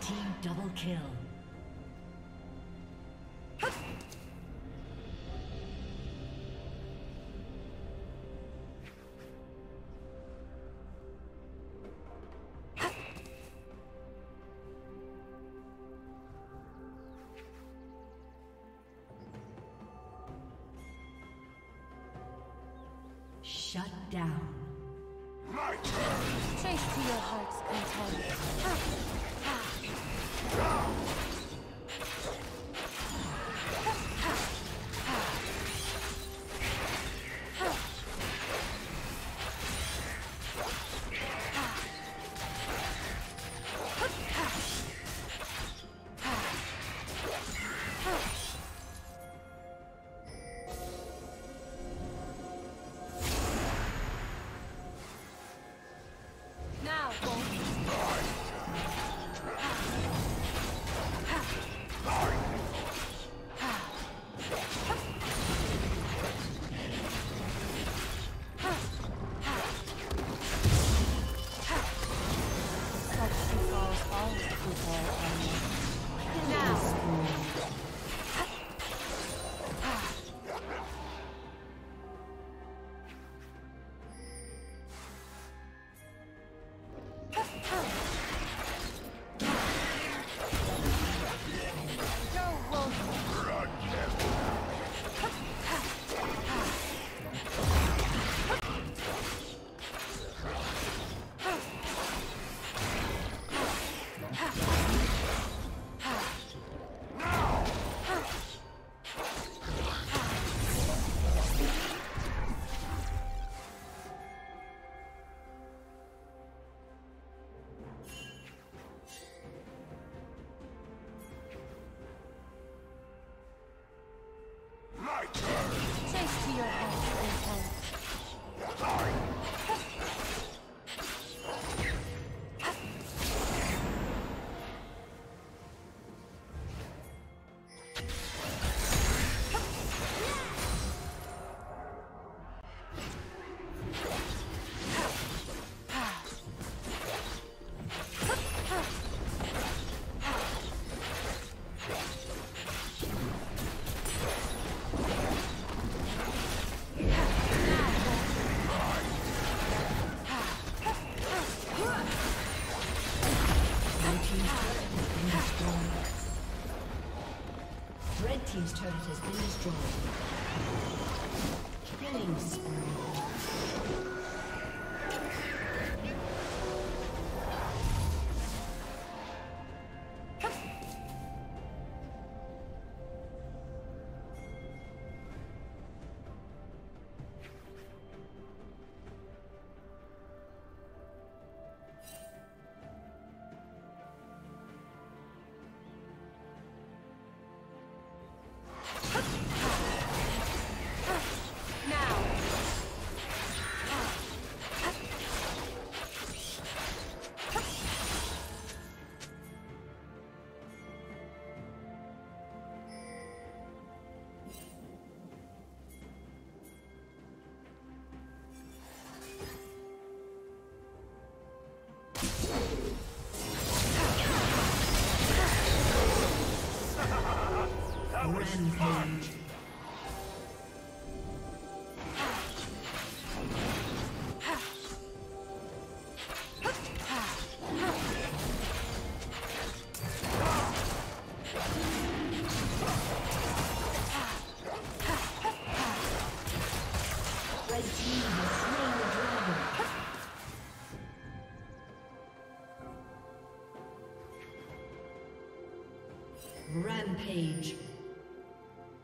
team double kill. strong. Team.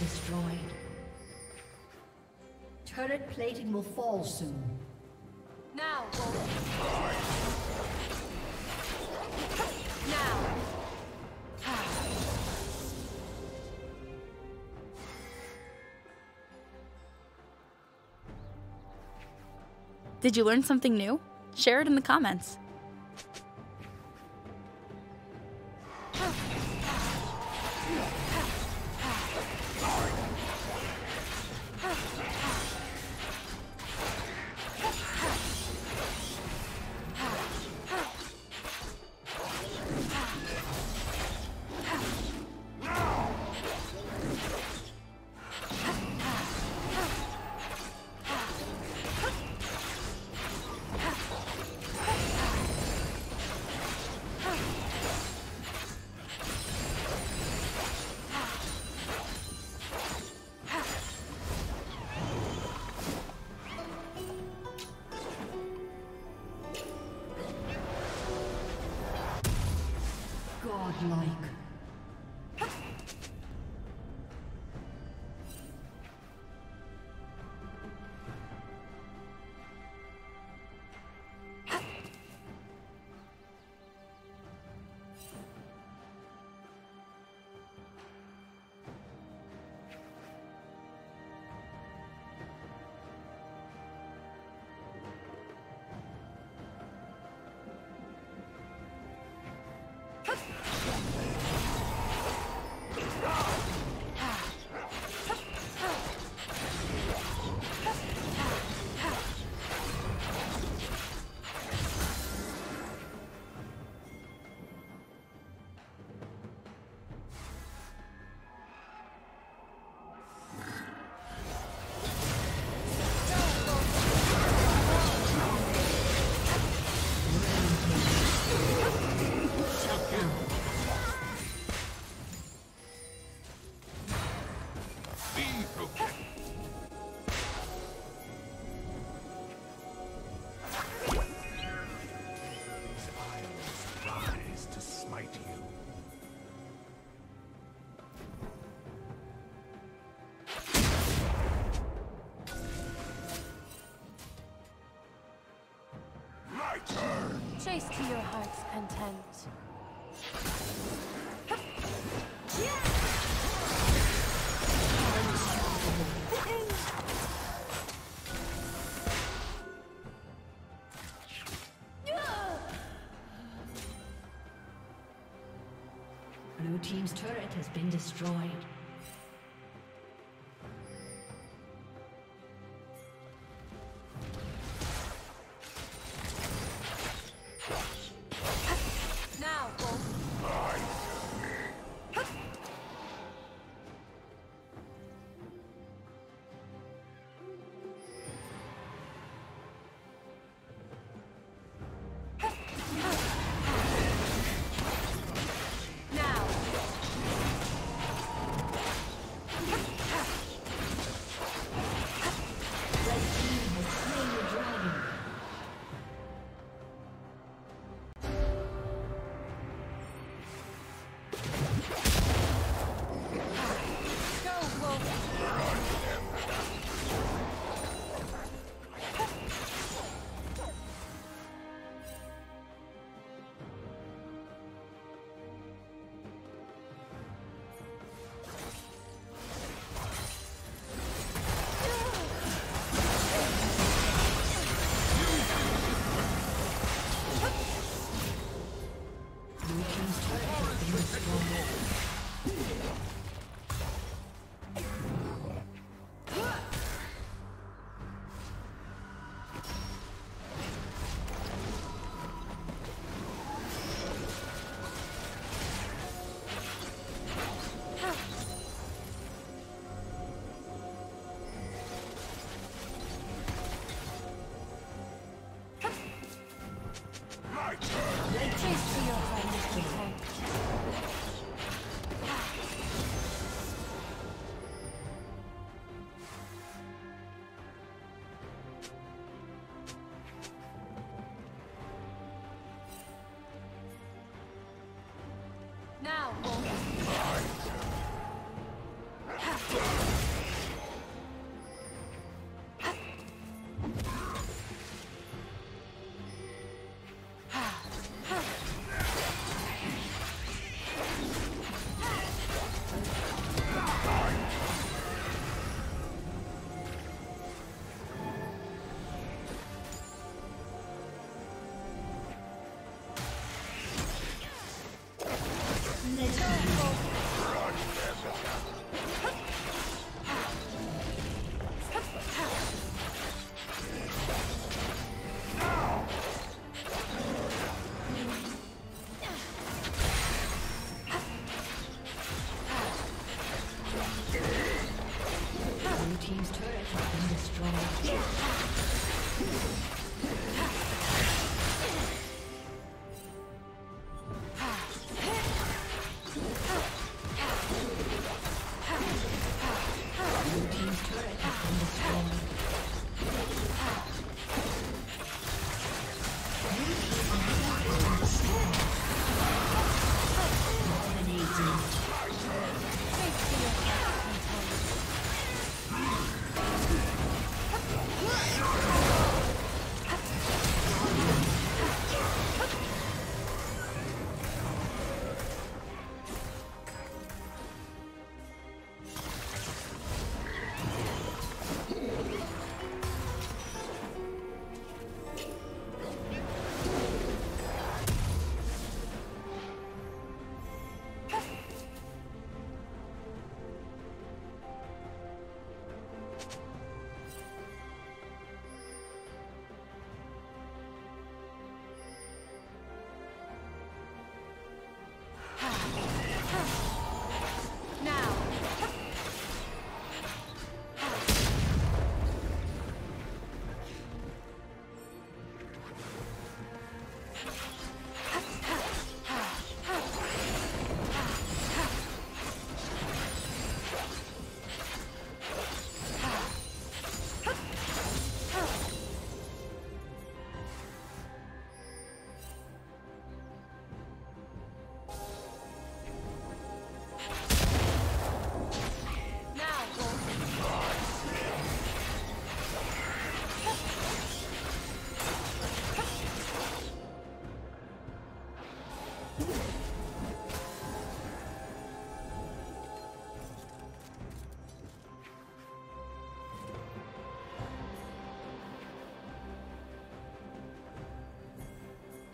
Destroyed. Turret plating will fall soon. Now, Now. Did you learn something new? Share it in the comments. Godlike. Chase to your heart's content. Blue team's turret has been destroyed.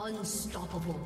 Unstoppable.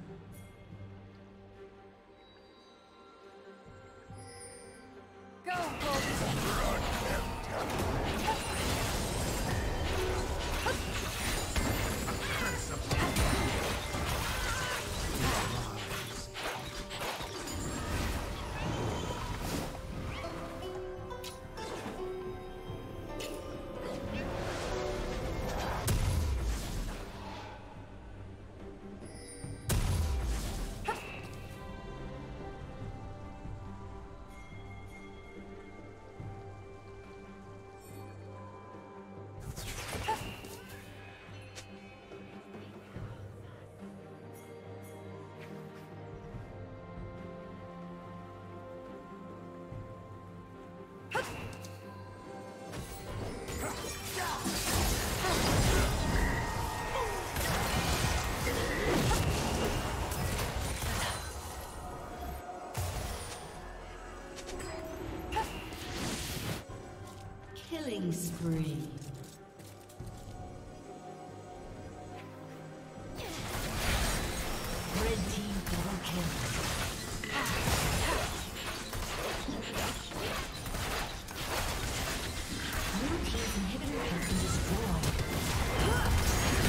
Killing spree.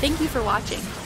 Thank you for watching.